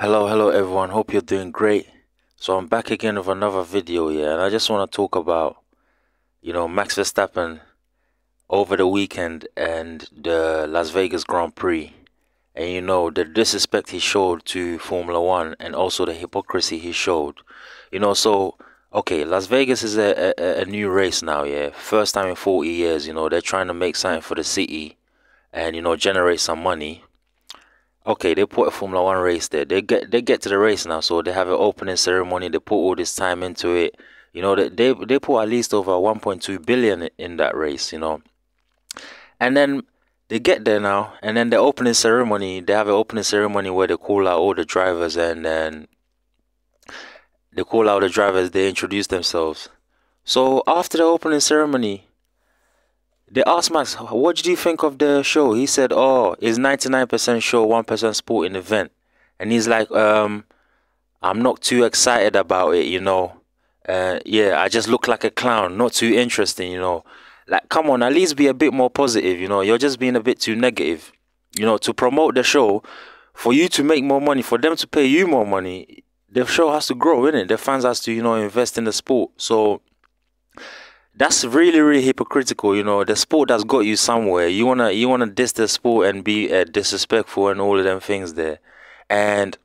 Hello, hello everyone. Hope you're doing great. So I'm back again with another video here, and I just want to talk about, you know, Max Verstappen over the weekend and the Las Vegas Grand Prix, and you know the disrespect he showed to Formula One, and also the hypocrisy he showed. You know, so okay, Las Vegas is a, a, a new race now, yeah. First time in 40 years, you know, they're trying to make something for the city, and you know, generate some money okay, they put a Formula One race there. They get they get to the race now, so they have an opening ceremony. They put all this time into it. You know, they they, they put at least over 1.2 billion in that race. You know, and then they get there now, and then the opening ceremony. They have an opening ceremony where they call out all the drivers, and then they call out the drivers. They introduce themselves. So after the opening ceremony, they asked Max, what did you think of the show? He said, oh, it's 99% show, 1% sporting event. And he's like, um, I'm not too excited about it, you know. Uh, yeah, I just look like a clown, not too interesting, you know. Like, come on, at least be a bit more positive, you know. You're just being a bit too negative, you know, to promote the show, for you to make more money, for them to pay you more money. The show has to grow, innit? The fans has to, you know, invest in the sport. So that's really really hypocritical you know the sport that's got you somewhere you want to you want to diss the sport and be uh, disrespectful and all of them things there and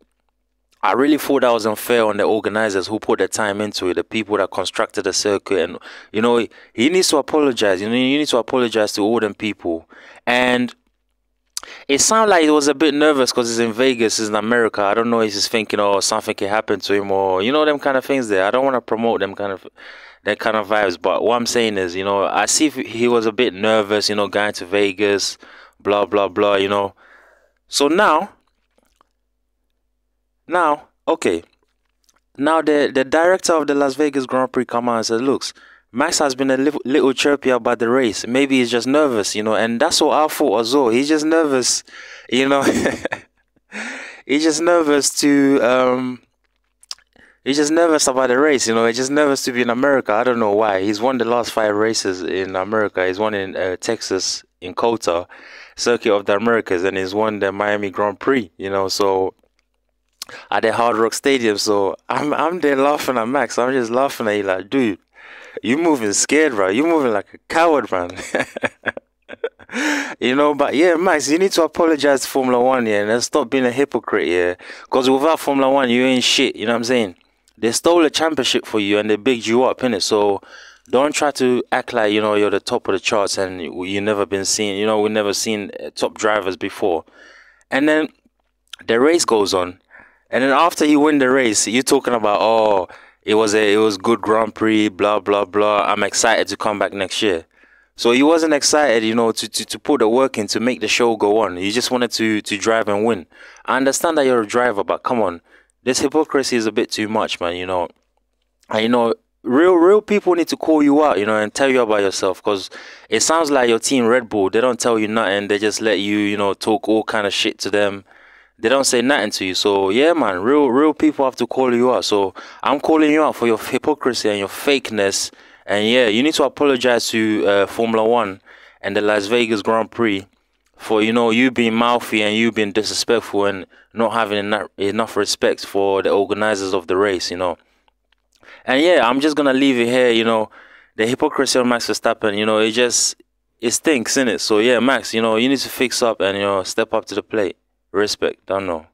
I really thought that was unfair on the organizers who put their time into it, the people that constructed the circuit, and you know he needs to apologize. You know, you need to apologize to all them people. And it sounded like he was a bit nervous because he's in Vegas, he's in America. I don't know if he's thinking, oh, something can happen to him, or you know them kind of things. There, I don't want to promote them kind of that kind of vibes. But what I'm saying is, you know, I see he was a bit nervous, you know, going to Vegas, blah blah blah, you know. So now, now, okay, now the the director of the Las Vegas Grand Prix come out and says, "Looks, Max has been a little, little chirpy about the race. Maybe he's just nervous, you know." And that's what I thought as well. He's just nervous, you know. he's just nervous to um He's just nervous about the race, you know. He's just nervous to be in America. I don't know why. He's won the last five races in America. He's won in uh, Texas, in COTA, Circuit of the Americas, and he's won the Miami Grand Prix, you know. So at the Hard Rock Stadium. So I'm I'm there laughing at Max. I'm just laughing at you like, dude, you moving scared, bro. You moving like a coward, man. you know, but yeah, Max, you need to apologize to Formula One, yeah, and stop being a hypocrite, yeah. Because without Formula One, you ain't shit. You know what I'm saying? they stole a championship for you and they bigged you up in it. So don't try to act like you know you're the top of the charts and you never been seen. You know we've never seen uh, top drivers before. And then the race goes on, and then after you win the race, you're talking about oh it was a it was good Grand Prix, blah blah blah. I'm excited to come back next year. So he wasn't excited, you know, to, to, to put the work in to make the show go on. He just wanted to to drive and win. I understand that you're a driver, but come on, this hypocrisy is a bit too much, man. You know, and you know, real real people need to call you out, you know, and tell you about yourself. Cause it sounds like your team Red Bull, they don't tell you nothing. They just let you, you know, talk all kind of shit to them. They don't say nothing to you. So yeah, man, real real people have to call you out. So I'm calling you out for your hypocrisy and your fakeness. And yeah, you need to apologize to uh, Formula One and the Las Vegas Grand Prix for you know you being mouthy and you being disrespectful and not having enough, enough respect for the organizers of the race, you know. And yeah, I'm just gonna leave it here, you know. The hypocrisy of Max Verstappen, you know, it just it stinks, in it. So yeah, Max, you know, you need to fix up and you know step up to the plate. Respect, don't know.